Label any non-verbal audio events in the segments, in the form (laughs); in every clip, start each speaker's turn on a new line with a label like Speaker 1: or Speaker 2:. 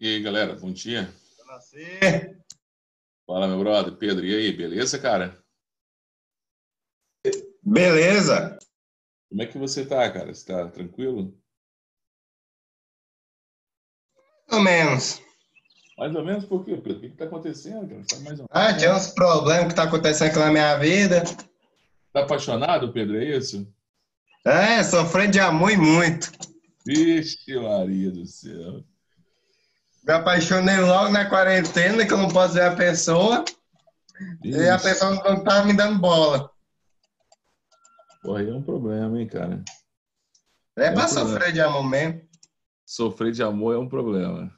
Speaker 1: E aí, galera, bom dia. Fala, meu brother. Pedro, e aí, beleza, cara?
Speaker 2: Beleza.
Speaker 1: Como é que você tá, cara? Você tá tranquilo?
Speaker 2: Mais ou menos.
Speaker 1: Mais ou menos por quê, Pedro? O que que tá acontecendo, cara? Tá mais ou menos.
Speaker 2: Ah, tinha uns problemas que tá acontecendo aqui na minha vida.
Speaker 1: Tá apaixonado, Pedro, é isso?
Speaker 2: É, sofrendo de amor e muito.
Speaker 1: Vixe, Maria do céu.
Speaker 2: Me apaixonei logo na quarentena, que eu não posso ver a pessoa. E a pessoa não tá me dando bola.
Speaker 1: porra, aí é um problema, hein, cara?
Speaker 2: É pra
Speaker 1: É um problema.
Speaker 2: sofrer de amor mesmo.
Speaker 1: Sofrer de amor é um problema.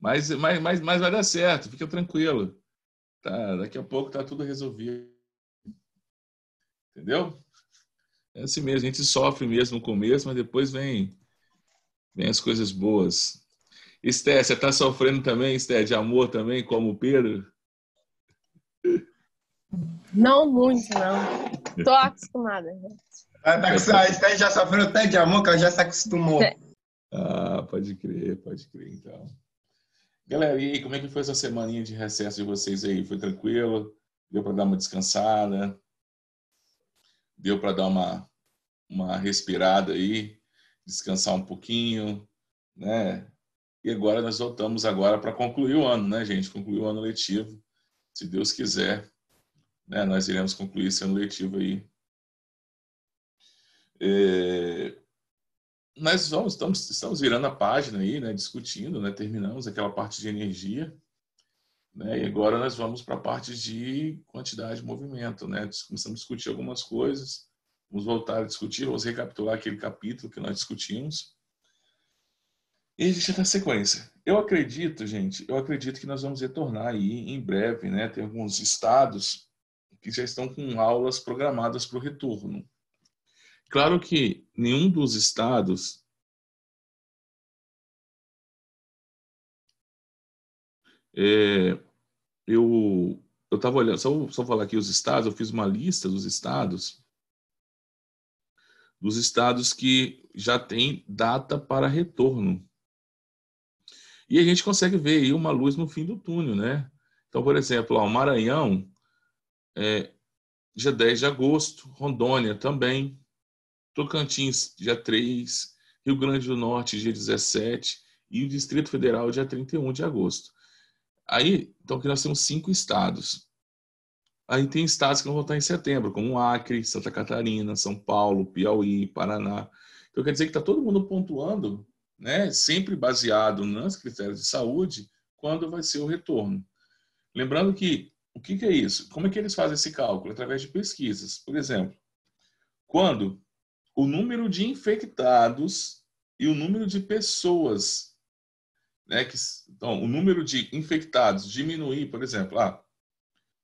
Speaker 1: Mas, mas, mas, mas vai dar certo, fica tranquilo. Tá, daqui a pouco tá tudo resolvido. Entendeu? É assim mesmo, a gente sofre mesmo no começo, mas depois vem, vem as coisas boas. Esté, você tá sofrendo também, Esté, de amor também, como o Pedro?
Speaker 3: Não muito, não. Tô acostumada.
Speaker 2: Ela tá com- A Esther já sofreu até de amor, que ela já se acostumou.
Speaker 3: É.
Speaker 1: Ah, pode crer, pode crer, então. Galera, e aí, como é que foi essa semaninha de recesso de vocês aí? Foi tranquilo? Deu para dar uma descansada? Deu para dar uma, uma respirada aí? Descansar um pouquinho, né? E agora nós voltamos agora para concluir o ano, né, gente? Concluir o ano letivo. Se Deus quiser, né? Nós iremos concluir esse ano letivo aí. É, nós vamos, estamos, estamos virando a página aí, né, discutindo, né, terminamos aquela parte de energia, né, e agora nós vamos para a parte de quantidade de movimento, né, começamos a discutir algumas coisas, vamos voltar a discutir, vamos recapitular aquele capítulo que nós discutimos, e a gente dá sequência. Eu acredito, gente, eu acredito que nós vamos retornar aí em breve, né, tem alguns estados que já estão com aulas programadas para o retorno. Claro que nenhum dos estados é, eu eu estava olhando, só, só falar aqui os estados, eu fiz uma lista dos estados, dos estados que já tem data para retorno. E a gente consegue ver aí uma luz no fim do túnel, né? Então, por exemplo, ó, o Maranhão, é, dia 10 de agosto, Rondônia também, Tocantins, dia 3, Rio Grande do Norte, dia 17, e o Distrito Federal, dia 31 de agosto. Aí, então, aqui nós temos cinco estados. Aí tem estados que vão voltar em setembro, como Acre, Santa Catarina, São Paulo, Piauí, Paraná. Então, quer dizer que está todo mundo pontuando, né, sempre baseado nos critérios de saúde, quando vai ser o retorno. Lembrando que, o que, que é isso? Como é que eles fazem esse cálculo? Através de pesquisas. Por exemplo, quando o número de infectados e o número de pessoas, né, que, então, o número de infectados diminuir, por exemplo, ah,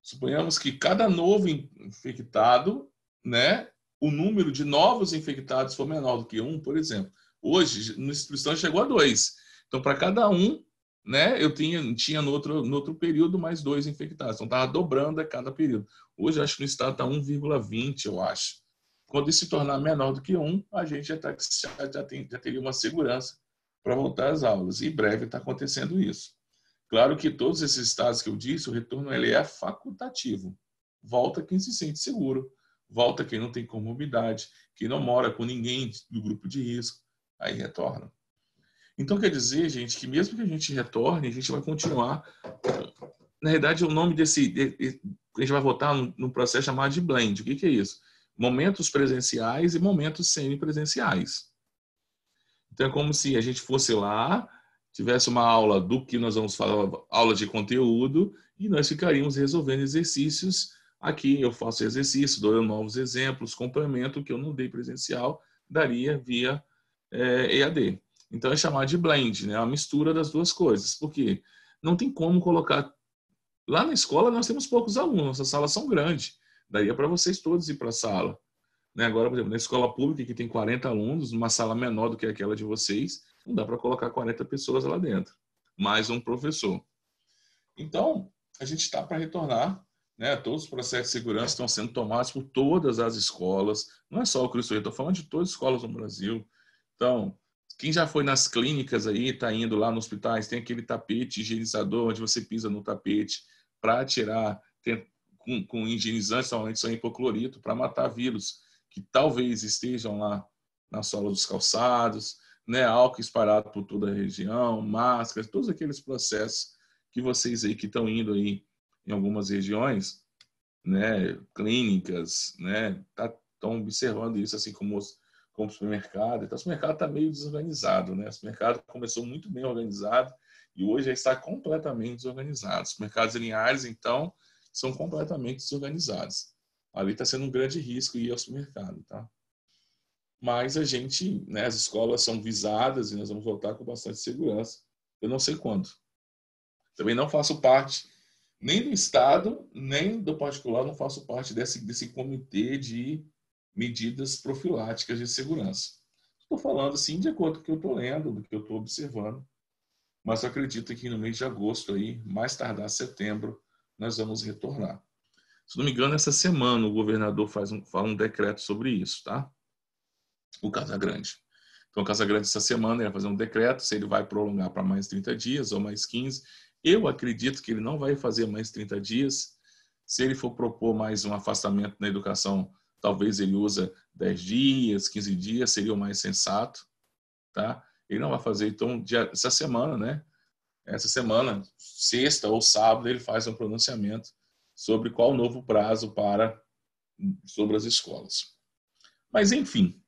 Speaker 1: suponhamos que cada novo infectado, né, o número de novos infectados for menor do que um, por exemplo. Hoje, na instituição chegou a dois. Então, para cada um, né, eu tinha, tinha no, outro, no outro período mais dois infectados. Então, estava dobrando a cada período. Hoje, acho que no estado está 1,20, eu acho. Quando isso se tornar menor do que um, a gente já, tá, já, já, tem, já teria uma segurança para voltar às aulas. E em breve está acontecendo isso. Claro que todos esses estados que eu disse, o retorno ele é facultativo. Volta quem se sente seguro. Volta quem não tem comorbidade, quem não mora com ninguém do grupo de risco. Aí retorna. Então quer dizer, gente, que mesmo que a gente retorne, a gente vai continuar. Na verdade, o nome desse. A gente vai votar num processo chamado de blend. O que, que é isso? momentos presenciais e momentos semipresenciais. Então é como se a gente fosse lá, tivesse uma aula do que nós vamos falar, aula de conteúdo, e nós ficaríamos resolvendo exercícios. Aqui eu faço exercício, dou novos exemplos, complemento o que eu não dei presencial, daria via é, EAD. Então é chamado de blend, né? uma mistura das duas coisas. Porque não tem como colocar. Lá na escola nós temos poucos alunos, nossas salas são grandes daria para vocês todos ir para a sala. Né? Agora, por exemplo, na escola pública, que tem 40 alunos, numa sala menor do que aquela de vocês, não dá para colocar 40 pessoas lá dentro, mais um professor. Então, a gente está para retornar. Né? Todos os processos de segurança estão sendo tomados por todas as escolas, não é só o Cristo Rei, estou falando de todas as escolas no Brasil. Então, quem já foi nas clínicas aí, está indo lá nos hospitais, tem aquele tapete higienizador onde você pisa no tapete para tirar, tem, com, com higienizantes, normalmente são hipoclorito, para matar vírus que talvez estejam lá na sola dos calçados, né, álcool espalhado por toda a região, máscaras, todos aqueles processos que vocês aí que estão indo aí em algumas regiões, né, clínicas, né, tá, estão observando isso assim como os, como supermercado. Então, o supermercado está meio desorganizado, né? O supermercado começou muito bem organizado e hoje já está completamente desorganizado. Os mercados lineares, então, são completamente desorganizados. Ali está sendo um grande risco ir ao supermercado, tá? Mas a gente, né, as escolas são visadas e nós vamos voltar com bastante segurança. Eu não sei quando. Também não faço parte nem do Estado, nem do particular, não faço parte desse, desse comitê de medidas profiláticas de segurança. Estou falando assim de acordo com o que eu estou lendo, do que eu estou observando, mas acredito que no mês de agosto, aí, mais tardar setembro, nós vamos retornar. Se não me engano, essa semana o governador faz um, fala um decreto sobre isso, tá? O Casagrande. Então, o Casagrande, essa semana, ele vai fazer um decreto, se ele vai prolongar para mais 30 dias ou mais 15. Eu acredito que ele não vai fazer mais 30 dias. Se ele for propor mais um afastamento na educação talvez ele usa 10 dias, 15 dias, seria o mais sensato, tá? Ele não vai fazer, então, essa semana, né? Essa semana, sexta ou sábado, ele faz um pronunciamento sobre qual o novo prazo para sobre as escolas. Mas, enfim,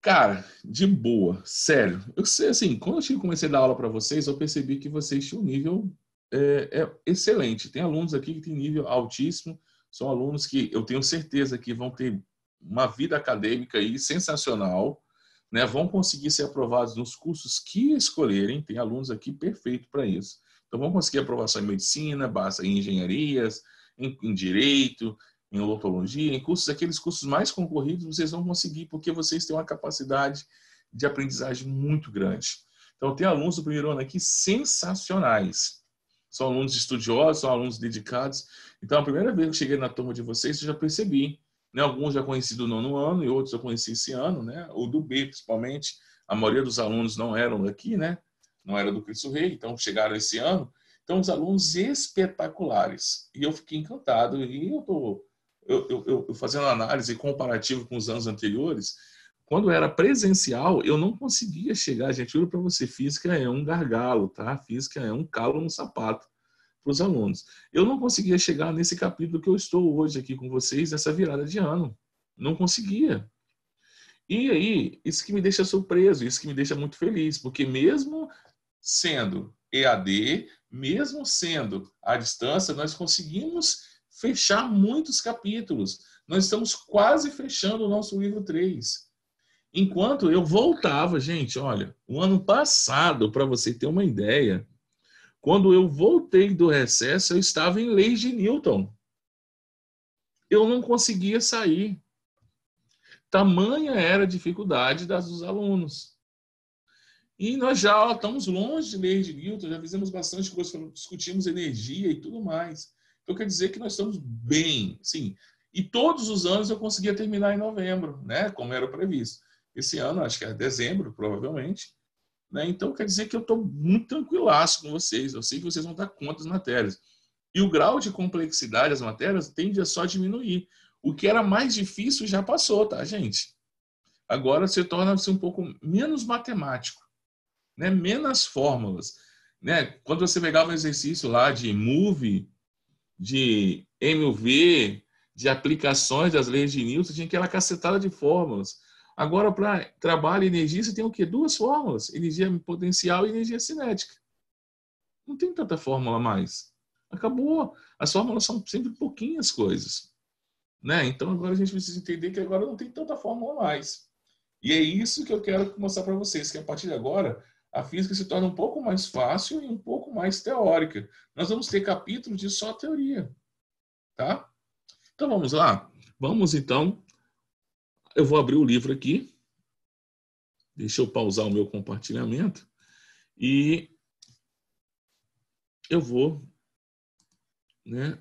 Speaker 1: Cara, de boa, sério. Eu sei, assim, quando eu comecei a dar aula para vocês, eu percebi que vocês tinham um nível é, é, excelente. Tem alunos aqui que têm nível altíssimo, são alunos que eu tenho certeza que vão ter uma vida acadêmica aí sensacional, né? vão conseguir ser aprovados nos cursos que escolherem, tem alunos aqui perfeito para isso. Então vão conseguir aprovação em medicina, basta em engenharias, em, em direito, em odontologia, em cursos, aqueles cursos mais concorridos, vocês vão conseguir porque vocês têm uma capacidade de aprendizagem muito grande. Então tem alunos do primeiro ano aqui sensacionais. São alunos estudiosos, são alunos dedicados. Então, a primeira vez que eu cheguei na turma de vocês, eu já percebi. Né? Alguns já conheci do nono ano e outros eu conheci esse ano, né? O do B, principalmente. A maioria dos alunos não eram daqui, né? Não era do Cristo Rei, então chegaram esse ano. Então, os alunos espetaculares. E eu fiquei encantado. E eu estou eu, eu, eu, fazendo análise comparativa com os anos anteriores, quando era presencial, eu não conseguia chegar. Gente, juro para você, física é um gargalo, tá? Física é um calo no sapato para os alunos. Eu não conseguia chegar nesse capítulo que eu estou hoje aqui com vocês, nessa virada de ano. Não conseguia. E aí, isso que me deixa surpreso, isso que me deixa muito feliz, porque mesmo sendo EAD, mesmo sendo à distância, nós conseguimos fechar muitos capítulos. Nós estamos quase fechando o nosso livro 3. Enquanto eu voltava, gente, olha, o ano passado, para você ter uma ideia, quando eu voltei do recesso, eu estava em leis de Newton. Eu não conseguia sair. Tamanha era a dificuldade das, dos alunos. E nós já ó, estamos longe de leis de Newton, já fizemos bastante coisa, discutimos energia e tudo mais. Então quer dizer que nós estamos bem, sim. E todos os anos eu conseguia terminar em novembro, né, como era previsto. Esse ano, acho que é dezembro, provavelmente. Né? Então, quer dizer que eu estou muito tranquilaço com vocês. Eu sei que vocês vão dar conta das matérias. E o grau de complexidade das matérias tende a só diminuir. O que era mais difícil já passou, tá, gente? Agora se torna-se um pouco menos matemático, né? menos fórmulas. Né? Quando você pegava um exercício lá de MOVE, de MUV, de aplicações das leis de Newton, tinha aquela cacetada de fórmulas. Agora, para trabalho e energia, você tem o quê? Duas fórmulas: energia potencial e energia cinética. Não tem tanta fórmula mais. Acabou. As fórmulas são sempre pouquinhas coisas. Né? Então, agora a gente precisa entender que agora não tem tanta fórmula mais. E é isso que eu quero mostrar para vocês, que a partir de agora, a física se torna um pouco mais fácil e um pouco mais teórica. Nós vamos ter capítulos de só teoria. Tá? Então, vamos lá? Vamos, então, eu vou abrir o livro aqui. Deixa eu pausar o meu compartilhamento. E eu vou, né,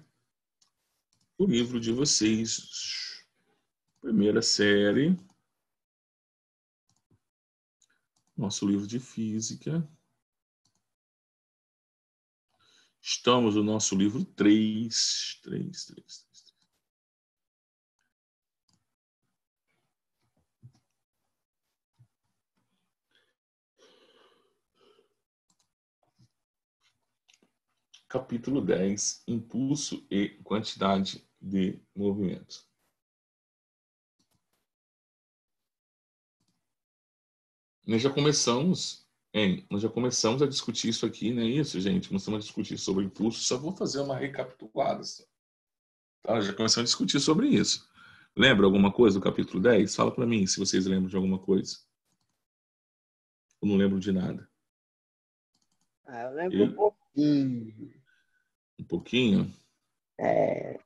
Speaker 1: o livro de vocês, primeira série, nosso livro de física. Estamos no nosso livro 3. 3, 3, 3. Capítulo 10: Impulso e quantidade de movimento. Nós já começamos, hein? Nós já começamos a discutir isso aqui, não é isso, gente? Começamos a discutir sobre impulso. Só vou fazer uma recapitulada. Tá? Já começamos a discutir sobre isso. Lembra alguma coisa do capítulo 10? Fala para mim se vocês lembram de alguma coisa. Eu não lembro de nada.
Speaker 4: Ah, eu lembro eu... um pouquinho.
Speaker 1: Um pouquinho?
Speaker 4: É.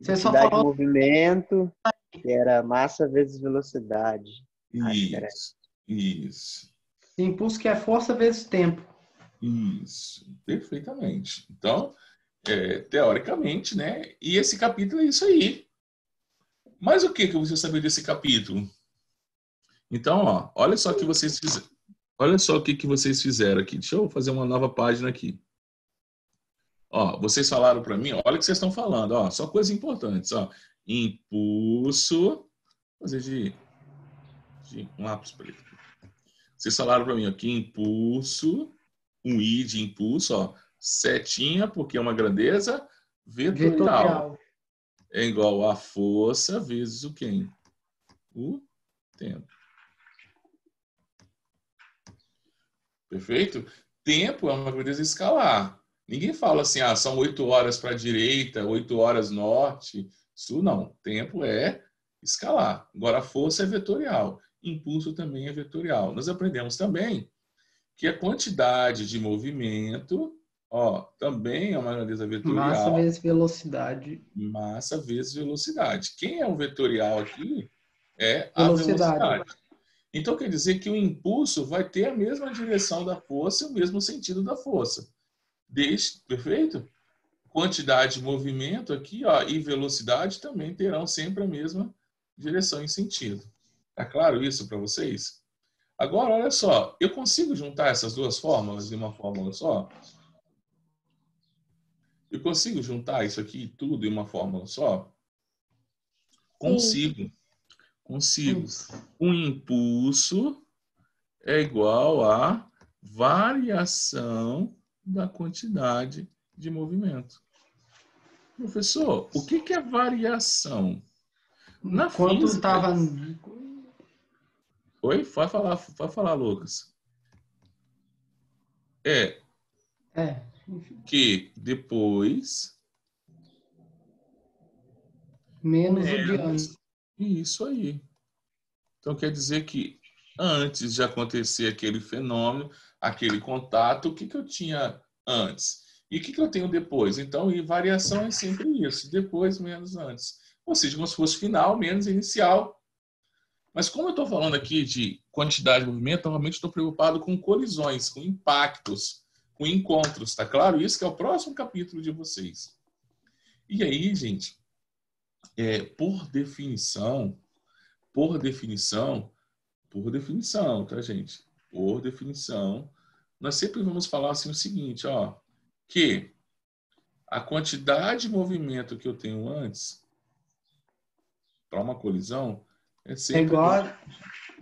Speaker 4: Você só falou... de movimento, que era massa vezes velocidade.
Speaker 1: Isso. Isso.
Speaker 5: Impulso que é força vezes tempo.
Speaker 1: Isso, perfeitamente. Então, é, teoricamente, né? E esse capítulo é isso aí. Mas o que que você saber desse capítulo? Então, ó, olha só que vocês fizeram. Olha só o que que vocês fizeram aqui. Deixa eu fazer uma nova página aqui. Ó, vocês falaram para mim, olha o que vocês estão falando, ó, só coisas importantes, ó. Impulso, vou fazer de, de um lápis preto. Vocês falaram para mim aqui impulso, um i de impulso, ó, setinha, porque é uma grandeza vetorial. vetorial. É igual a força vezes o quem? O tempo. Perfeito? Tempo é uma grandeza escalar. Ninguém fala assim, ah, são oito horas para a direita, oito horas norte, sul, não. Tempo é escalar. Agora, a força é vetorial impulso também é vetorial. Nós aprendemos também que a quantidade de movimento, ó, também é uma grandeza vetorial.
Speaker 5: Massa vezes velocidade.
Speaker 1: Massa vezes velocidade. Quem é o vetorial aqui é a velocidade. velocidade. Então quer dizer que o impulso vai ter a mesma direção da força e o mesmo sentido da força. Desde, perfeito? Quantidade de movimento aqui, ó, e velocidade também terão sempre a mesma direção e sentido. Tá claro isso para vocês? Agora, olha só, eu consigo juntar essas duas fórmulas em uma fórmula só? Eu consigo juntar isso aqui tudo em uma fórmula só? Consigo. Consigo. Um impulso é igual a variação da quantidade de movimento. Professor, o que é variação?
Speaker 5: Na Quando estava
Speaker 1: Oi? Pode falar, pode falar, Lucas. É.
Speaker 5: É.
Speaker 1: Que depois.
Speaker 5: Menos, menos o de antes.
Speaker 1: Isso aí. Então quer dizer que antes de acontecer aquele fenômeno, aquele contato, o que, que eu tinha antes? E o que, que eu tenho depois? Então, e variação é sempre isso. Depois menos antes. Ou seja, como se fosse final menos inicial. Mas como eu estou falando aqui de quantidade de movimento, normalmente estou preocupado com colisões, com impactos, com encontros, tá claro? Isso que é o próximo capítulo de vocês. E aí, gente, é, por definição, por definição, por definição, tá, gente? Por definição, nós sempre vamos falar assim o seguinte, ó, que a quantidade de movimento que eu tenho antes para uma colisão
Speaker 5: é, é igual,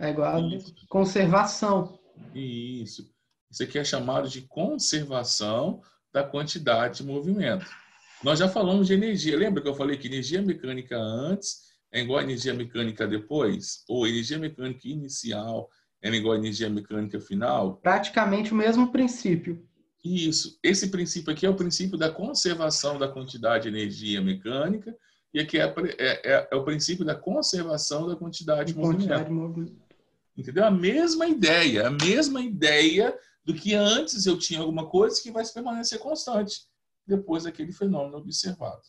Speaker 5: é igual a conservação.
Speaker 1: Isso. Isso aqui é chamado de conservação da quantidade de movimento. Nós já falamos de energia. Lembra que eu falei que energia mecânica antes é igual a energia mecânica depois? Ou energia mecânica inicial é igual a energia mecânica final?
Speaker 5: Praticamente o mesmo princípio.
Speaker 1: Isso. Esse princípio aqui é o princípio da conservação da quantidade de energia mecânica e aqui é, é, é, é o princípio da conservação da quantidade de movimento. movimento. Entendeu? A mesma ideia, a mesma ideia do que antes eu tinha alguma coisa que vai permanecer constante depois daquele fenômeno observado.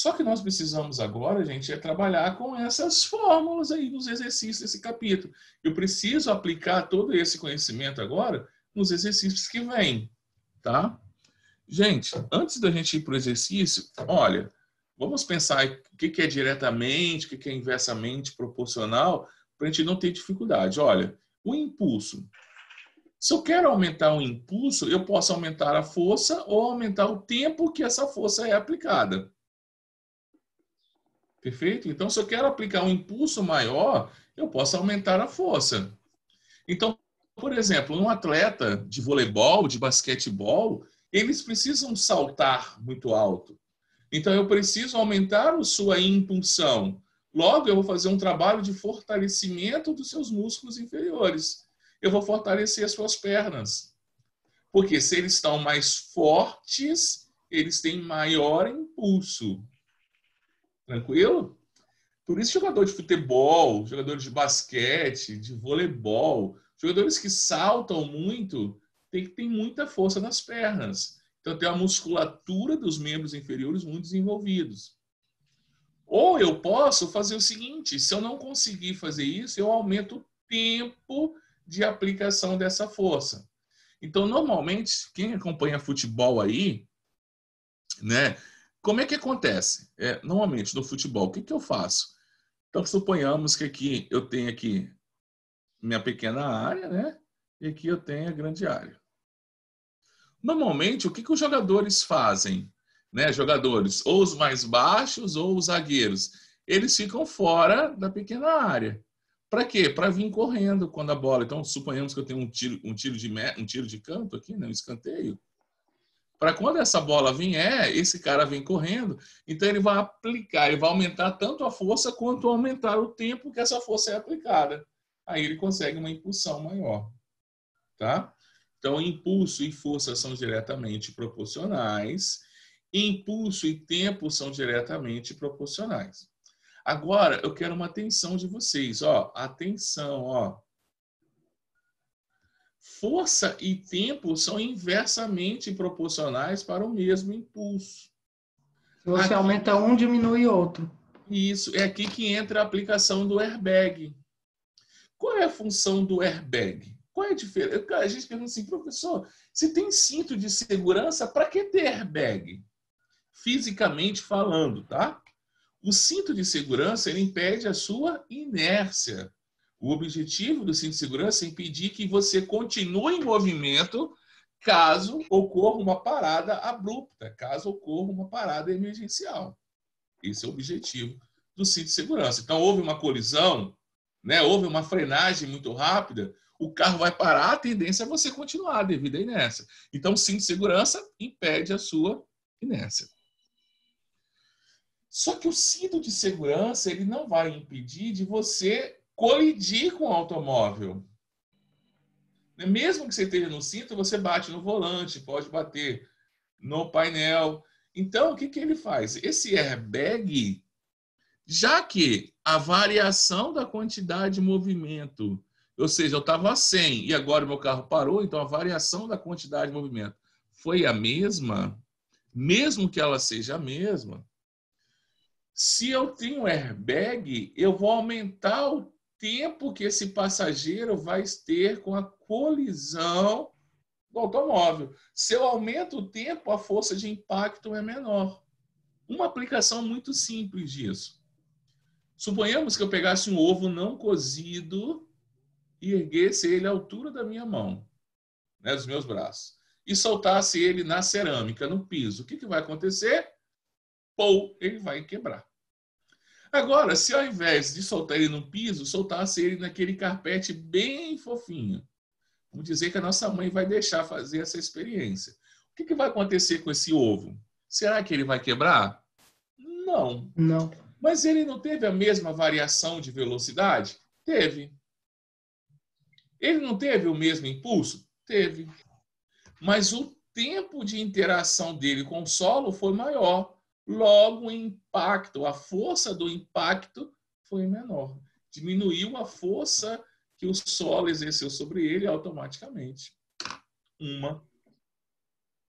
Speaker 1: Só que nós precisamos agora, gente, é trabalhar com essas fórmulas aí nos exercícios desse capítulo. Eu preciso aplicar todo esse conhecimento agora nos exercícios que vêm, tá? Gente, antes da gente ir para o exercício, olha, Vamos pensar o que é diretamente, o que é inversamente proporcional, para a gente não ter dificuldade. Olha, O impulso. Se eu quero aumentar o impulso, eu posso aumentar a força ou aumentar o tempo que essa força é aplicada. Perfeito? Então, se eu quero aplicar um impulso maior, eu posso aumentar a força. Então, por exemplo, um atleta de voleibol, de basquetebol, eles precisam saltar muito alto. Então, eu preciso aumentar a sua impulsão. Logo, eu vou fazer um trabalho de fortalecimento dos seus músculos inferiores. Eu vou fortalecer as suas pernas. Porque se eles estão mais fortes, eles têm maior impulso. Tranquilo? Por isso, jogador de futebol, jogadores de basquete, de voleibol, jogadores que saltam muito, tem que ter muita força nas pernas. Então, tem a musculatura dos membros inferiores muito desenvolvidos. Ou eu posso fazer o seguinte: se eu não conseguir fazer isso, eu aumento o tempo de aplicação dessa força. Então, normalmente, quem acompanha futebol aí, né? Como é que acontece? É, normalmente, no futebol, o que, que eu faço? Então, suponhamos que aqui eu tenho aqui minha pequena área, né? E aqui eu tenho a grande área. Normalmente, o que, que os jogadores fazem? Né? Jogadores, ou os mais baixos ou os zagueiros, eles ficam fora da pequena área. Para quê? Para vir correndo quando a bola. Então, suponhamos que eu tenho um tiro, um tiro, de, um tiro de canto aqui, né? um escanteio. Para quando essa bola vier, esse cara vem correndo, então ele vai aplicar, ele vai aumentar tanto a força quanto aumentar o tempo que essa força é aplicada. Aí ele consegue uma impulsão maior. Tá? Então, impulso e força são diretamente proporcionais, impulso e tempo são diretamente proporcionais. Agora, eu quero uma atenção de vocês, ó, atenção, ó. Força e tempo são inversamente proporcionais para o mesmo impulso.
Speaker 5: Se você aqui, aumenta um, diminui outro.
Speaker 1: Isso, é aqui que entra a aplicação do airbag. Qual é a função do airbag? Qual é a diferença? A gente pergunta assim, professor, se tem cinto de segurança, para que ter airbag? Fisicamente falando, tá? O cinto de segurança ele impede a sua inércia. O objetivo do cinto de segurança é impedir que você continue em movimento caso ocorra uma parada abrupta, caso ocorra uma parada emergencial. Esse é o objetivo do cinto de segurança. Então, houve uma colisão, né? houve uma frenagem muito rápida, o carro vai parar, a tendência é você continuar devido à inércia. Então, o cinto de segurança impede a sua inércia. Só que o cinto de segurança ele não vai impedir de você colidir com o automóvel. Mesmo que você esteja no cinto, você bate no volante, pode bater no painel. Então, o que, que ele faz? Esse airbag, já que a variação da quantidade de movimento ou seja, eu estava a 100 e agora meu carro parou, então a variação da quantidade de movimento foi a mesma, mesmo que ela seja a mesma. Se eu tenho airbag, eu vou aumentar o tempo que esse passageiro vai ter com a colisão do automóvel. Se eu aumento o tempo, a força de impacto é menor. Uma aplicação muito simples disso. Suponhamos que eu pegasse um ovo não cozido e erguesse ele à altura da minha mão, né, dos meus braços, e soltasse ele na cerâmica, no piso, o que, que vai acontecer? Pou, ele vai quebrar. Agora, se ao invés de soltar ele no piso, soltasse ele naquele carpete bem fofinho, vamos dizer que a nossa mãe vai deixar fazer essa experiência. O que, que vai acontecer com esse ovo? Será que ele vai quebrar? Não.
Speaker 5: Não.
Speaker 1: Mas ele não teve a mesma variação de velocidade? Teve. Ele não teve o mesmo impulso? Teve. Mas o tempo de interação dele com o solo foi maior. Logo, o impacto, a força do impacto foi menor. Diminuiu a força que o solo exerceu sobre ele automaticamente. Uma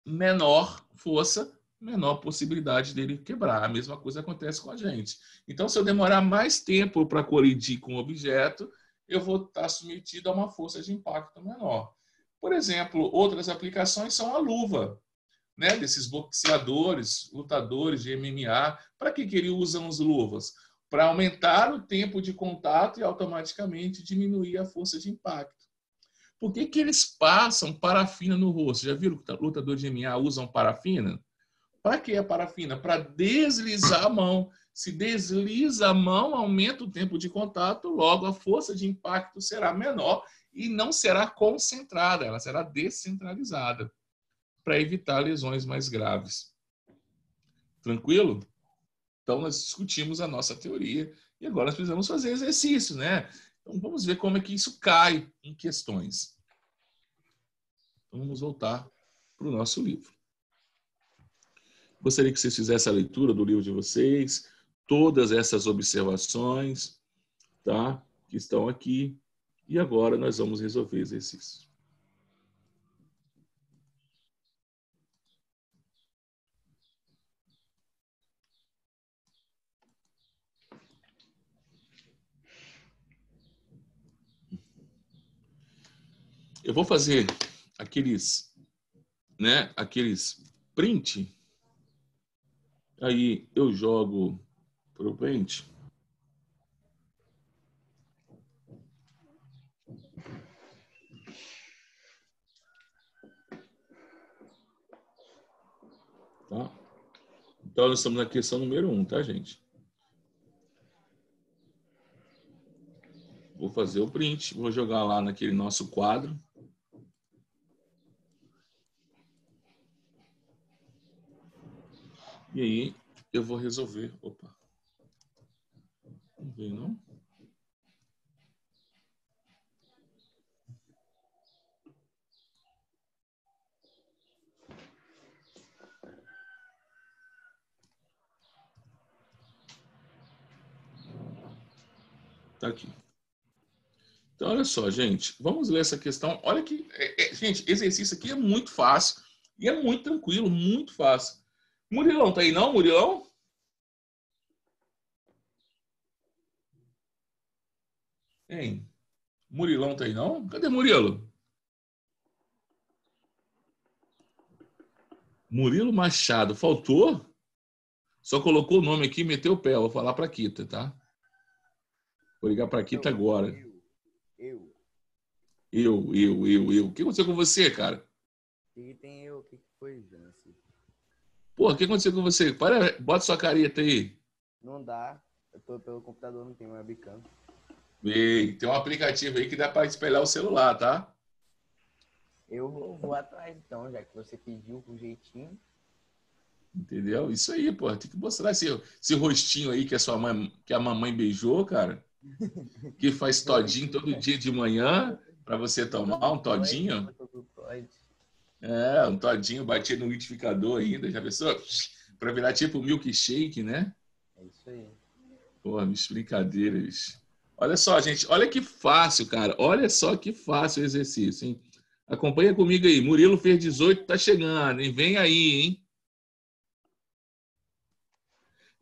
Speaker 1: menor força, menor possibilidade dele quebrar. A mesma coisa acontece com a gente. Então, se eu demorar mais tempo para colidir com o objeto, eu vou estar submetido a uma força de impacto menor. Por exemplo, outras aplicações são a luva, né, desses boxeadores, lutadores de MMA. Para que, que eles usam as luvas? para aumentar o tempo de contato e automaticamente diminuir a força de impacto. Por que, que eles passam parafina no rosto? Já viram que lutadores de MMA usam parafina? Para que a parafina? Para deslizar a mão. Se desliza a mão, aumenta o tempo de contato, logo a força de impacto será menor e não será concentrada, ela será descentralizada para evitar lesões mais graves. Tranquilo? Então, nós discutimos a nossa teoria e agora nós precisamos fazer exercício, né? Então, vamos ver como é que isso cai em questões. Então, vamos voltar para o nosso livro. Gostaria que vocês fizessem a leitura do livro de vocês, todas essas observações, tá? Que estão aqui. E agora nós vamos resolver exercício. Eu vou fazer aqueles, né, aqueles print. Aí eu jogo pro print. Tá? Então, nós estamos na questão número um, tá, gente? Vou fazer o print, vou jogar lá naquele nosso quadro. E aí eu vou resolver. Opa. Não veio, não? Tá aqui. Então, olha só, gente. Vamos ler essa questão. Olha que, é, é, gente, exercício aqui é muito fácil e é muito tranquilo, muito fácil. Murilão tá aí não, Murilão? Hein? Murilão tá aí não? Cadê Murilo? Murilo Machado, faltou? Só colocou o nome aqui e meteu o pé. vou falar para Kita, tá? Vou ligar para Kita agora.
Speaker 6: Eu.
Speaker 1: Eu, eu, eu, eu. O que aconteceu com você, cara?
Speaker 6: E tem eu. O que foi, Jancy?
Speaker 1: Pô, o que aconteceu com você? Para, bota sua careta aí.
Speaker 6: Não dá. Eu tô pelo computador, não tem webcam.
Speaker 1: Ei, tem um aplicativo aí que dá para espelhar o celular, tá?
Speaker 6: Eu vou, vou atrás então, já que você pediu com jeitinho.
Speaker 1: Entendeu? Isso aí, pô. Tem que mostrar esse, esse rostinho aí que a sua mãe, que a mamãe beijou, cara. (laughs) Que faz todinho todo dia de manhã para você tomar um todinho. É, um todinho batido no liquidificador ainda, já pensou? Para virar tipo um milkshake, né?
Speaker 6: É isso aí.
Speaker 1: Pô, brincadeiras. Olha só, gente, olha que fácil, cara. Olha só que fácil o exercício, hein? Acompanha comigo aí. Murilo fez 18, tá chegando, hein? Vem aí, hein?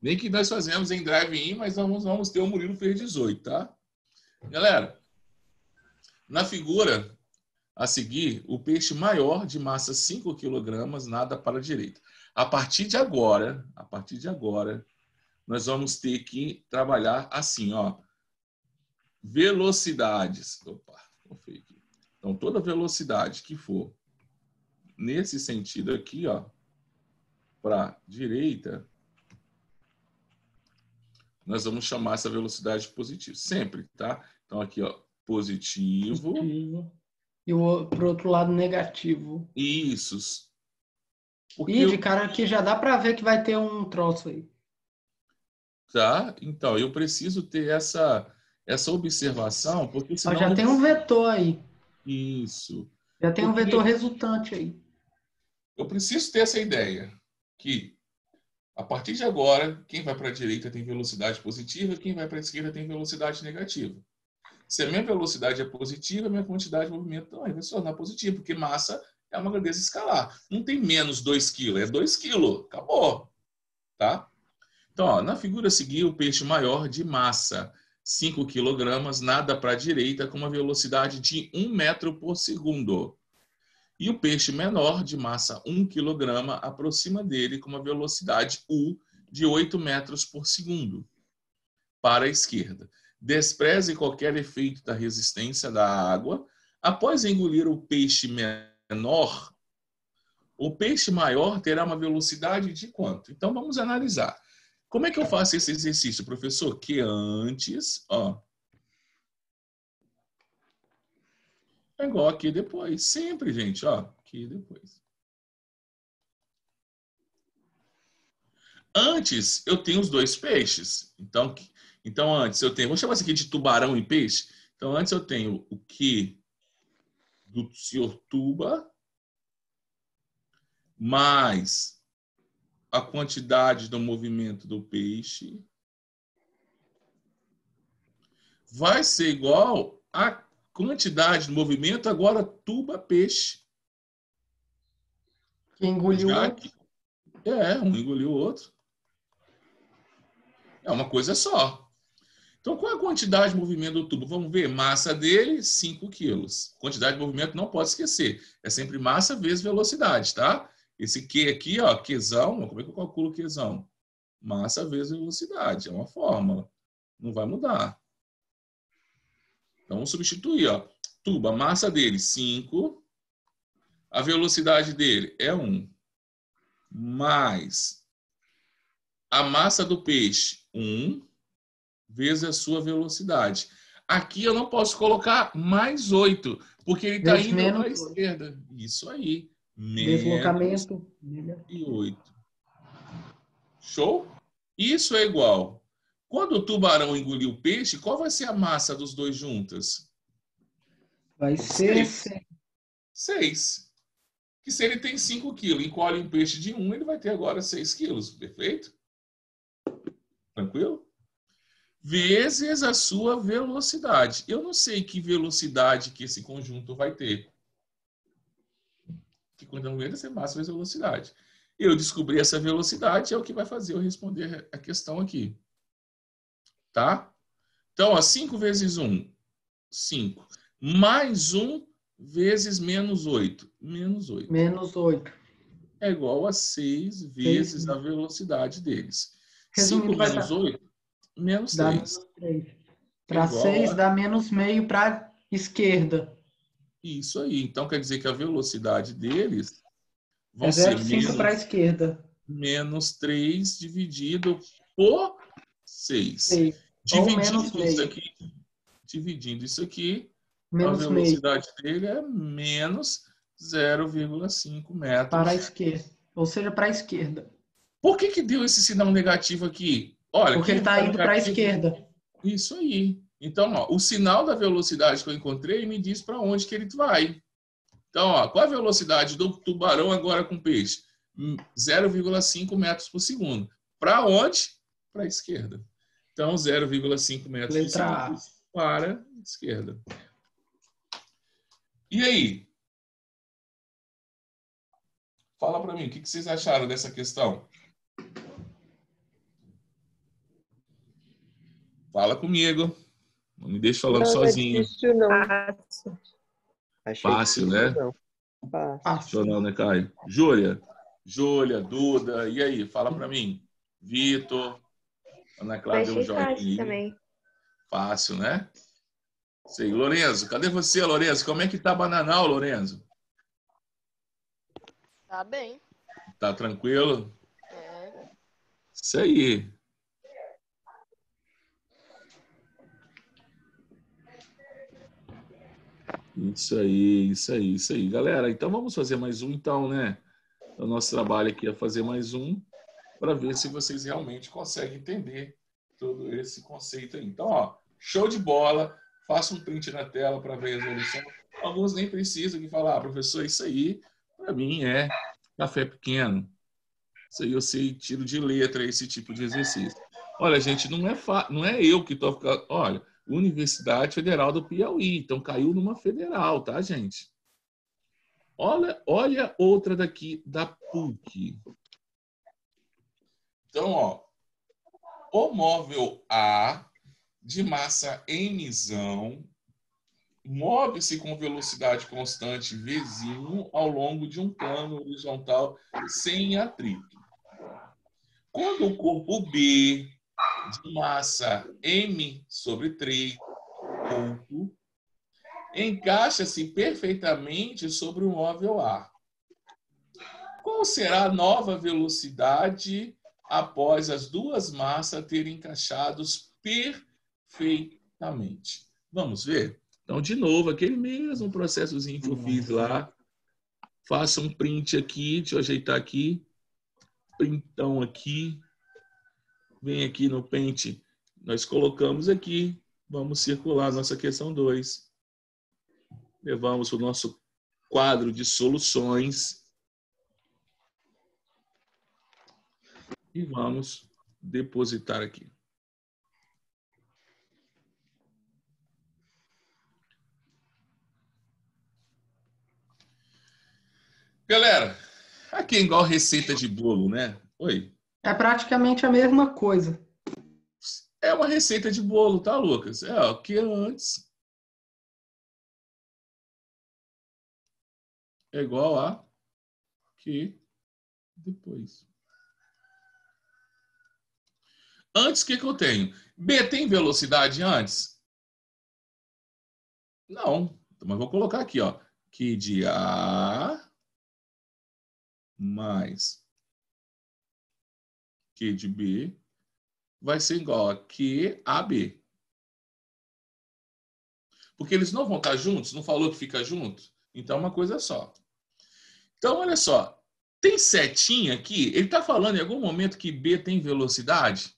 Speaker 1: Nem que nós fazemos em drive-in, mas vamos, vamos ter o Murilo fez 18, tá? Galera, na figura a seguir, o peixe maior de massa 5 kg nada para a direita. A partir de agora, a partir de agora, nós vamos ter que trabalhar assim, ó. Velocidades. Opa, aqui. Então, toda velocidade que for nesse sentido aqui, ó, para direita, nós vamos chamar essa velocidade positiva. Sempre, tá? Então, aqui, ó, positivo. positivo
Speaker 5: e o pro outro lado negativo.
Speaker 1: Isso.
Speaker 5: Porque e de cara aqui já dá para ver que vai ter um troço aí.
Speaker 1: Tá? Então, eu preciso ter essa essa observação, porque senão...
Speaker 5: já tem um vetor aí.
Speaker 1: Isso.
Speaker 5: Já tem porque... um vetor resultante aí.
Speaker 1: Eu preciso ter essa ideia que a partir de agora, quem vai para a direita tem velocidade positiva, quem vai para a esquerda tem velocidade negativa. Se a minha velocidade é positiva, a minha quantidade de movimento também vai se tornar positiva, porque massa é uma grandeza escalar. Não tem menos 2 kg, é 2 kg. Acabou. Tá? Então, ó, na figura a seguir, o peixe maior de massa, 5 kg, nada para a direita com uma velocidade de 1 metro por segundo. E o peixe menor, de massa 1 kg, aproxima dele com uma velocidade U de 8 metros por segundo. para a esquerda. Despreze qualquer efeito da resistência da água. Após engolir o peixe menor, o peixe maior terá uma velocidade de quanto? Então vamos analisar. Como é que eu faço esse exercício, professor? Que antes, ó, é igual aqui depois. Sempre, gente, ó, aqui depois. Antes, eu tenho os dois peixes. Então, então antes eu tenho, vou chamar isso aqui de tubarão e peixe. Então, antes eu tenho o que do senhor tuba mais a quantidade do movimento do peixe vai ser igual a quantidade de movimento agora tuba peixe.
Speaker 5: Que engoliu
Speaker 1: outro. É, um engoliu o outro. É uma coisa só. Então, qual é a quantidade de movimento do tubo? Vamos ver. Massa dele, 5 quilos. Quantidade de movimento não pode esquecer. É sempre massa vezes velocidade, tá? Esse Q aqui, ó, Qzão, como é que eu calculo Qzão? Massa vezes velocidade. É uma fórmula. Não vai mudar. Então, vamos substituir, ó. Tuba, massa dele, 5. A velocidade dele é 1. Um. Mais a massa do peixe, 1. Um, vezes a sua velocidade. Aqui eu não posso colocar mais 8, porque ele está indo para a esquerda. Isso aí.
Speaker 5: Deslocamento.
Speaker 1: E 8. Show? Isso é igual. Quando o tubarão engoliu o peixe, qual vai ser a massa dos dois juntas?
Speaker 5: Vai ser
Speaker 1: 6. Que se ele tem 5 quilos, encolhe um peixe de 1, um, ele vai ter agora 6 quilos. Perfeito? Tranquilo? Vezes a sua velocidade. Eu não sei que velocidade que esse conjunto vai ter. Que quando não ser massa vezes velocidade. Eu descobri essa velocidade, é o que vai fazer eu responder a questão aqui. Tá? Então, ó, 5 vezes 1, 5. Mais 1 vezes menos 8. Menos 8.
Speaker 5: Menos 8.
Speaker 1: É igual a 6 vezes a velocidade deles. Resumindo, 5 menos 8, menos 3.
Speaker 5: Para 6 dá menos meio para esquerda.
Speaker 1: Isso aí. Então quer dizer que a velocidade deles
Speaker 5: vão é ser menos para a esquerda.
Speaker 1: Menos 3 dividido por 6. Dividindo isso aqui, dividindo isso aqui, menos a velocidade meio. dele é menos 0,5 metros.
Speaker 5: Para a esquerda. Ou seja, para a esquerda.
Speaker 1: Por que, que deu esse sinal negativo aqui? Olha,
Speaker 5: Porque ele está tá indo para a esquerda.
Speaker 1: Isso aí. Então, ó, o sinal da velocidade que eu encontrei me diz para onde que ele vai. Então, ó, qual a velocidade do tubarão agora com peixe? 0,5 metros por segundo. Para onde? Para a esquerda. Então, 0,5 metros Letra por segundo para a esquerda. E aí? Fala para mim, o que vocês acharam dessa questão? Fala comigo. Não me deixe falando não, sozinho.
Speaker 3: Não, não. Fácil.
Speaker 1: Fácil, né? Fácil. não, né, Caio? Júlia. Júlia, Duda, e aí? Fala para mim. Vitor, Ana Clara deu um
Speaker 3: Fácil também.
Speaker 1: Fácil, né? Sei. Lorenzo, cadê você, Lorenzo? Como é que tá Bananal, Lorenzo?
Speaker 7: Tá bem.
Speaker 1: Tá tranquilo? É. Isso aí. Isso aí, isso aí, isso aí. Galera, então vamos fazer mais um, então, né? O nosso trabalho aqui é fazer mais um para ver se vocês realmente conseguem entender todo esse conceito aí. Então, ó, show de bola. Faça um print na tela para ver a resolução. Alguns nem precisam de falar, ah, professor, isso aí para mim é café pequeno. Isso aí eu sei tiro de letra esse tipo de exercício. Olha, gente, não é fa... não é eu que estou ficando. Olha, Universidade Federal do Piauí. Então caiu numa federal, tá, gente? Olha, olha outra daqui da PUC. Então, ó, o móvel A de massa Mzão move-se com velocidade constante V1 ao longo de um plano horizontal sem atrito. Quando o corpo B de massa m sobre 3 ponto encaixa-se perfeitamente sobre o móvel A. Qual será a nova velocidade após as duas massas terem encaixados perfeitamente? Vamos ver? Então, de novo, aquele mesmo processozinho que eu fiz lá. Faça um print aqui, deixa eu ajeitar aqui. Printão aqui. Vem aqui no pente, nós colocamos aqui. Vamos circular nossa questão 2. Levamos o nosso quadro de soluções. E vamos depositar aqui. Galera, aqui é igual receita de bolo, né? Oi.
Speaker 5: É praticamente a mesma coisa.
Speaker 1: É uma receita de bolo, tá, Lucas? É o que antes é igual a que depois. Antes, o que, que eu tenho? B tem velocidade antes? Não. Mas vou colocar aqui, ó. Que de A mais Q de B vai ser igual a QAB. Porque eles não vão estar juntos, não falou que fica junto? Então é uma coisa só. Então, olha só. Tem setinha aqui, ele está falando em algum momento que B tem velocidade?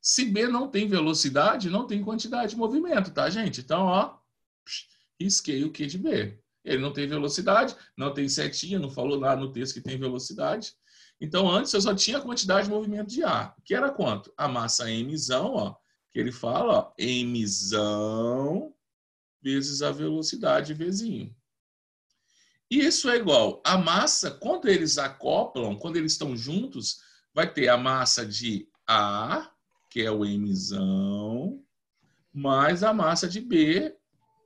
Speaker 1: Se B não tem velocidade, não tem quantidade de movimento, tá, gente? Então, ó, risquei o Q de B. Ele não tem velocidade, não tem setinha, não falou lá no texto que tem velocidade. Então, antes eu só tinha a quantidade de movimento de ar, que era quanto? A massa mzão, ó, que ele fala, ó, mzão vezes a velocidade Vzinho. Isso é igual a massa, quando eles acoplam, quando eles estão juntos, vai ter a massa de A, que é o mzão, mais a massa de B,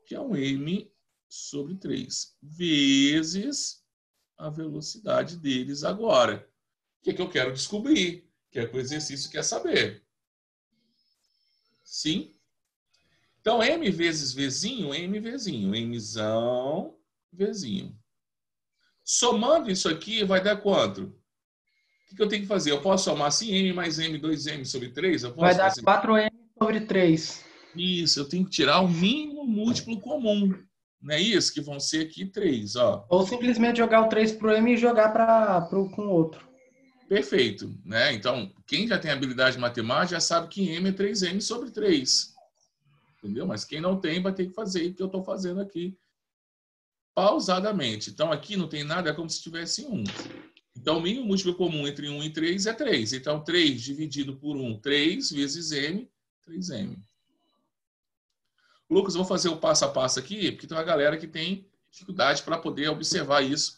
Speaker 1: que é o m sobre 3, vezes a velocidade deles agora. O que, é que eu quero descobrir? Que é que o exercício quer saber. Sim? Então, m vezes vzinho, m vzinho. mzão, vzinho. Somando isso aqui, vai dar quanto? O que, eu tenho que fazer? Eu posso somar assim, m mais m, 2m sobre 3?
Speaker 5: vai dar fazer... 4m sobre 3.
Speaker 1: Isso, eu tenho que tirar o mínimo múltiplo comum. Não é isso? Que vão ser aqui três, ó.
Speaker 5: Ou simplesmente jogar o 3 pro M e jogar para pro, com o outro.
Speaker 1: Perfeito. Né? Então, quem já tem habilidade matemática já sabe que M é 3M sobre 3. Entendeu? Mas quem não tem vai ter que fazer o que eu estou fazendo aqui pausadamente. Então, aqui não tem nada, é como se tivesse um. Então, o mínimo múltiplo comum entre 1 e 3 é 3. Então, 3 dividido por 1, 3 vezes M, 3M. Lucas, vou fazer o passo a passo aqui, porque tem uma galera que tem dificuldade para poder observar isso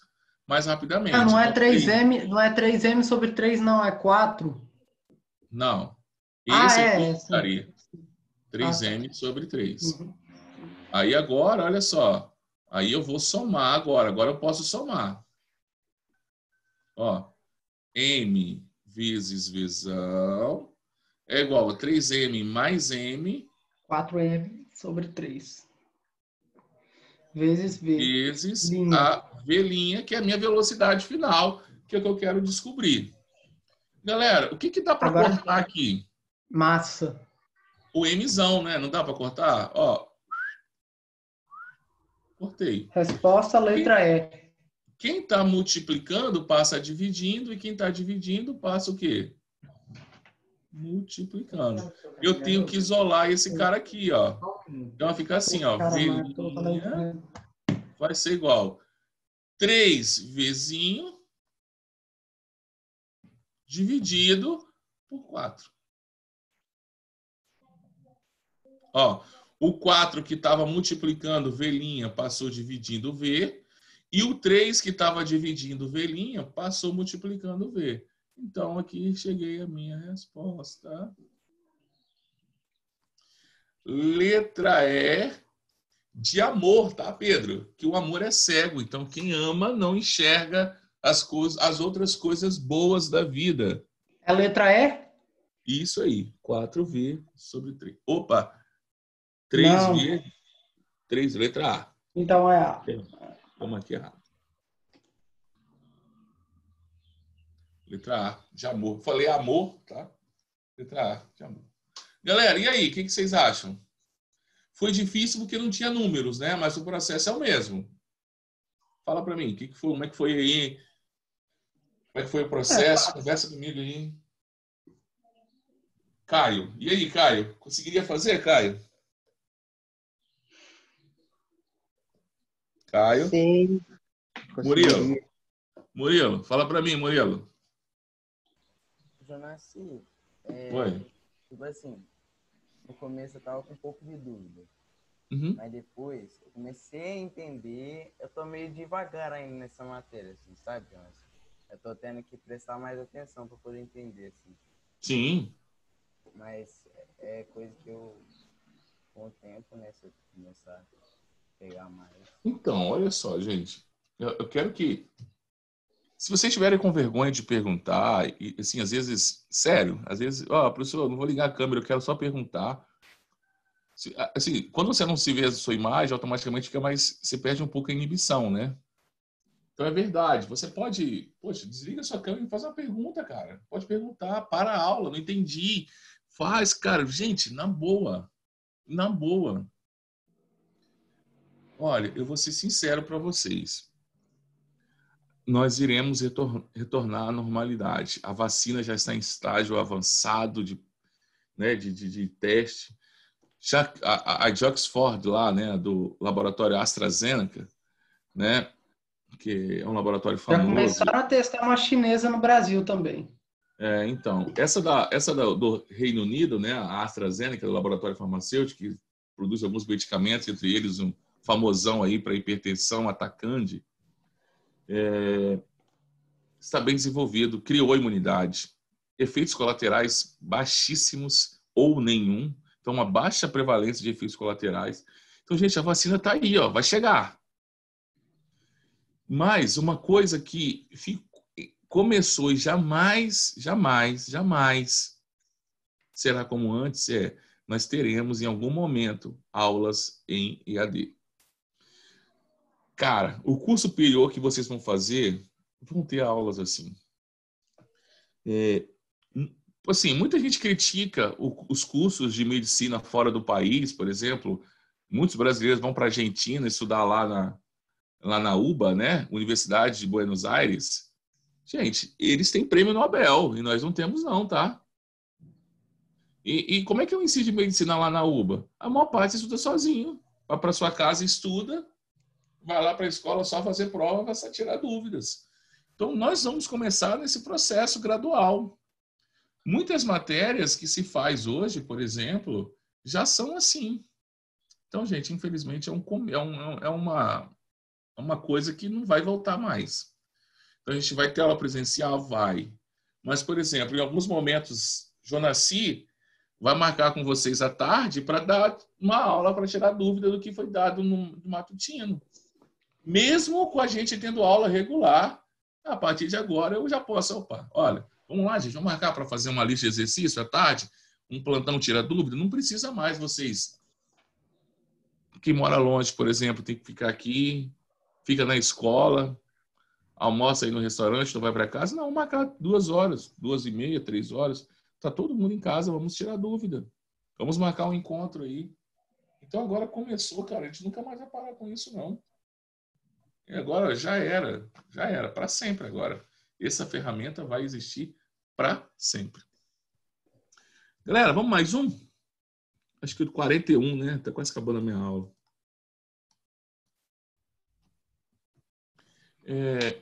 Speaker 1: mais rapidamente.
Speaker 5: Ah, não é 3M, então, não é 3M sobre 3, não, é 4.
Speaker 1: Não. Ah, Esse ah, é, aqui 3M ah, tá. sobre 3. Uhum. Aí agora, olha só. Aí eu vou somar agora. Agora eu posso somar. Ó. M vezes Vzão é igual a 3M mais M.
Speaker 5: 4M sobre 3. Vezes V.
Speaker 1: Vezes linha. a V', que é a minha velocidade final, que é o que eu quero descobrir. Galera, o que, que dá para cortar aqui?
Speaker 5: Massa.
Speaker 1: O Mzão, né? Não dá para cortar? Ó. Cortei.
Speaker 5: Resposta letra quem, E.
Speaker 1: Quem está multiplicando passa dividindo e quem está dividindo passa o quê? multiplicando. Eu tenho que isolar esse cara aqui, ó. Então vai ficar assim, ó. V' vai ser igual 3 Vzinho dividido por 4. Ó, o 4 que estava multiplicando V' passou dividindo V. E o 3 que estava dividindo V' passou multiplicando V. Então, aqui cheguei à minha resposta. Letra E de amor, tá, Pedro? Que o amor é cego. Então, quem ama não enxerga as, coisas, as outras coisas boas da vida.
Speaker 5: É a letra E?
Speaker 1: Isso aí, 4V sobre 3. Opa! 3V, 3, letra A.
Speaker 5: Então é A.
Speaker 1: Vamos aqui errado. Letra A, de amor. Falei amor, tá? Letra A, de amor. Galera, e aí, o que, que vocês acham? Foi difícil porque não tinha números, né? Mas o processo é o mesmo. Fala para mim, que que foi, como é que foi aí? Como é que foi o processo? Conversa comigo aí. Caio. E aí, Caio? Conseguiria fazer, Caio? Caio?
Speaker 4: Sim.
Speaker 1: Murilo. Murilo, fala para mim, Murilo.
Speaker 6: Jonassi, é,
Speaker 1: Oi.
Speaker 6: tipo assim, no começo eu tava com um pouco de dúvida.
Speaker 1: Uhum.
Speaker 6: Mas depois eu comecei a entender, eu tô meio devagar ainda nessa matéria, assim, sabe, Jonassi? Eu tô tendo que prestar mais atenção para poder entender, assim.
Speaker 1: Sim.
Speaker 6: Mas é coisa que eu, com o tempo, né, se eu começar a pegar mais.
Speaker 1: Então, olha só, gente. Eu, eu quero que. Se vocês estiverem com vergonha de perguntar, e assim, às vezes, sério, às vezes, ó, oh, professor, não vou ligar a câmera, eu quero só perguntar. Assim, quando você não se vê a sua imagem, automaticamente fica mais. Você perde um pouco a inibição, né? Então é verdade. Você pode, poxa, desliga sua câmera e faz uma pergunta, cara. Pode perguntar, para a aula, não entendi. Faz, cara. Gente, na boa. Na boa. Olha, eu vou ser sincero para vocês. Nós iremos retor retornar à normalidade. A vacina já está em estágio avançado de, né, de, de, de teste. Já a, a de Oxford lá, né, do laboratório AstraZeneca, né, que é um laboratório famoso.
Speaker 5: Já começaram a testar uma chinesa no Brasil também.
Speaker 1: É, então, essa da essa da, do Reino Unido, né, a AstraZeneca, do laboratório farmacêutico, que produz alguns medicamentos, entre eles um famosão aí para hipertensão, atacante, é, está bem desenvolvido, criou a imunidade, efeitos colaterais baixíssimos ou nenhum, então uma baixa prevalência de efeitos colaterais. Então, gente, a vacina está aí, ó, vai chegar. Mas uma coisa que começou e jamais, jamais, jamais será como antes é nós teremos em algum momento aulas em EAD. Cara, o curso superior que vocês vão fazer vão ter aulas assim. É, assim, muita gente critica o, os cursos de medicina fora do país, por exemplo. Muitos brasileiros vão para a Argentina estudar lá na, lá na UBA, né? Universidade de Buenos Aires. Gente, eles têm prêmio Nobel e nós não temos não, tá? E, e como é que eu ensino de medicina lá na UBA? A maior parte estuda sozinho. Vai para sua casa, estuda vai lá para a escola só fazer prova, vai só tirar dúvidas. Então, nós vamos começar nesse processo gradual. Muitas matérias que se faz hoje, por exemplo, já são assim. Então, gente, infelizmente, é, um, é, um, é uma, é uma coisa que não vai voltar mais. Então, a gente vai ter aula presencial? Vai. Mas, por exemplo, em alguns momentos, Jonassi vai marcar com vocês à tarde para dar uma aula para tirar dúvida do que foi dado no, no matutino mesmo com a gente tendo aula regular, a partir de agora eu já posso, opa, olha, vamos lá, gente, vamos marcar para fazer uma lista de exercício à tarde, um plantão tira dúvida, não precisa mais vocês que mora longe, por exemplo, tem que ficar aqui, fica na escola, almoça aí no restaurante, não vai para casa, não, marcar duas horas, duas e meia, três horas, tá todo mundo em casa, vamos tirar dúvida, vamos marcar um encontro aí. Então agora começou, cara, a gente nunca mais vai parar com isso não. E agora já era, já era, para sempre agora. Essa ferramenta vai existir para sempre. Galera, vamos mais um? Acho que o 41, né? Está quase acabando a minha aula. É,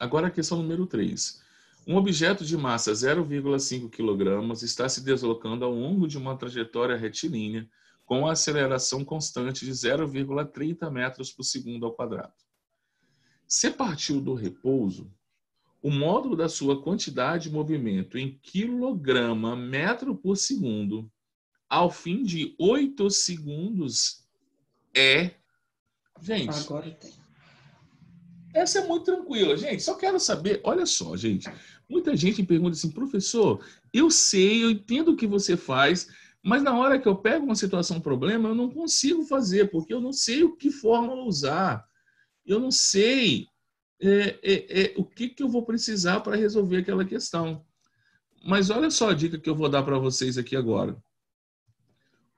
Speaker 1: agora a questão número 3. Um objeto de massa 0,5 kg está se deslocando ao longo de uma trajetória retilínea com aceleração constante de 0,30 metros por segundo ao quadrado. Se partiu do repouso, o módulo da sua quantidade de movimento em quilograma metro por segundo ao fim de 8 segundos é. Gente.
Speaker 5: Agora tem.
Speaker 1: Essa é muito tranquila, gente. Só quero saber, olha só, gente. Muita gente me pergunta assim, professor, eu sei, eu entendo o que você faz, mas na hora que eu pego uma situação, um problema, eu não consigo fazer, porque eu não sei o que fórmula usar. Eu não sei é, é, é, o que, que eu vou precisar para resolver aquela questão. Mas olha só a dica que eu vou dar para vocês aqui agora.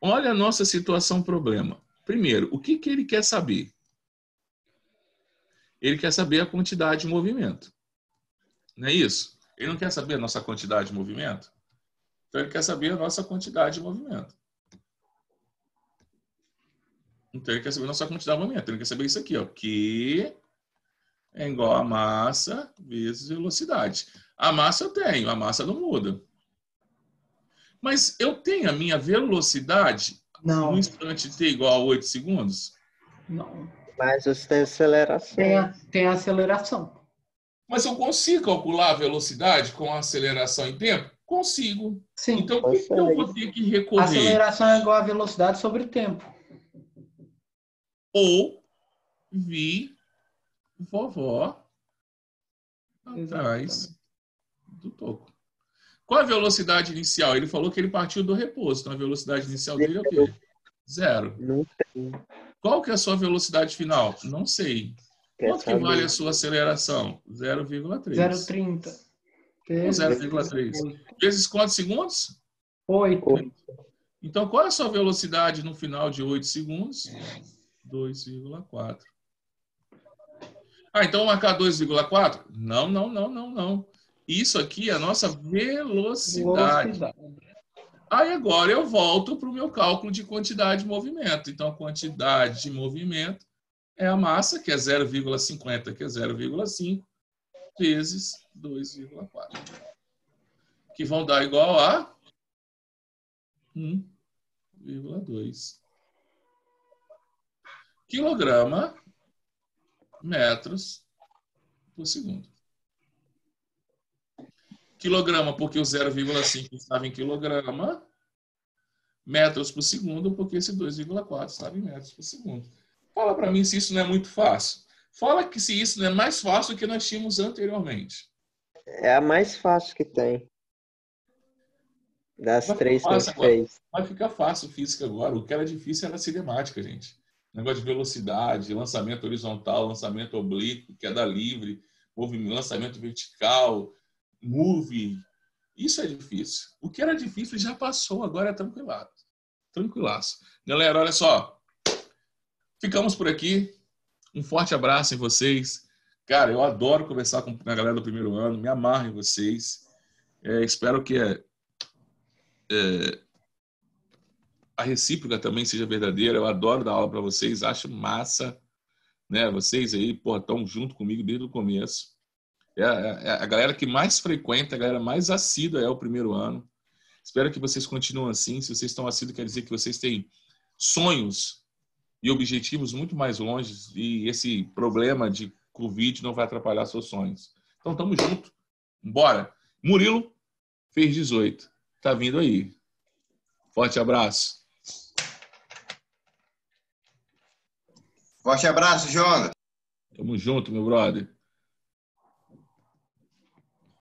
Speaker 1: Olha a nossa situação problema. Primeiro, o que, que ele quer saber? Ele quer saber a quantidade de movimento. Não é isso? Ele não quer saber a nossa quantidade de movimento? Então, ele quer saber a nossa quantidade de movimento. Então, ele quer saber a nossa quantidade de movimento. Ele quer saber isso aqui, ó. Que é igual a massa vezes velocidade. A massa eu tenho, a massa não muda. Mas eu tenho a minha velocidade
Speaker 5: Não.
Speaker 1: no instante t igual a 8 segundos?
Speaker 5: Não.
Speaker 4: Mas você tem aceleração.
Speaker 5: Tem, a, tem a aceleração.
Speaker 1: Mas eu consigo calcular a velocidade com a aceleração em tempo? Consigo.
Speaker 5: Sim.
Speaker 1: Então, o que, que eu vou ter que
Speaker 5: A
Speaker 1: recorrer?
Speaker 5: aceleração é igual a velocidade sobre tempo.
Speaker 1: Ou vi vovó atrás do toco. Qual a velocidade inicial? Ele falou que ele partiu do repouso. Então, a velocidade inicial dele é o quê? Zero.
Speaker 4: Não tem.
Speaker 1: Qual que é a sua velocidade final? Não sei.
Speaker 4: Quer
Speaker 1: Quanto que
Speaker 4: saber?
Speaker 1: vale a sua aceleração? 0,3.
Speaker 5: 0,30.
Speaker 1: Ou 0,3. Vezes quantos segundos?
Speaker 5: 8.
Speaker 1: Então, qual é a sua velocidade no final de 8 segundos? 2,4. Ah, então marcar 2,4? Não, não, não, não, não. Isso aqui é a nossa velocidade. Aí agora eu volto para o meu cálculo de quantidade de movimento. Então, a quantidade de movimento é a massa, que é 0,50, que é 0,5, vezes 2,4. Que vão dar igual a 1,2. Quilograma metros por segundo. Quilograma, porque o 0,5 estava em quilograma. Metros por segundo, porque esse 2,4 estava em metros por segundo. Fala para mim se isso não é muito fácil. Fala que se isso não é mais fácil do que nós tínhamos anteriormente.
Speaker 4: É a mais fácil que tem. Das
Speaker 1: Vai
Speaker 4: três que a gente fez.
Speaker 1: Vai ficar fácil física agora. O que era difícil era a cinemática, gente. Negócio de velocidade, lançamento horizontal, lançamento oblíquo, queda livre, movimento, lançamento vertical, move. Isso é difícil. O que era difícil já passou, agora é tranquilado. Tranquilaço. Galera, olha só. Ficamos por aqui. Um forte abraço em vocês. Cara, eu adoro conversar com a galera do primeiro ano, me amarro em vocês. É, espero que é, é, a recíproca também seja verdadeira. Eu adoro dar aula para vocês, acho massa. Né? Vocês aí, pô, estão junto comigo desde o começo. É, é- é a galera que mais frequenta, a galera mais assídua é o primeiro ano. Espero que vocês continuem assim. Se vocês estão assíduos, quer dizer que vocês têm sonhos e objetivos muito mais longe e esse problema de Covid não vai atrapalhar seus sonhos. Então, tamo junto. Bora. Murilo fez 18. Tá vindo aí. Forte abraço.
Speaker 2: Forte abraço, Jonas.
Speaker 1: Tamo junto, meu brother.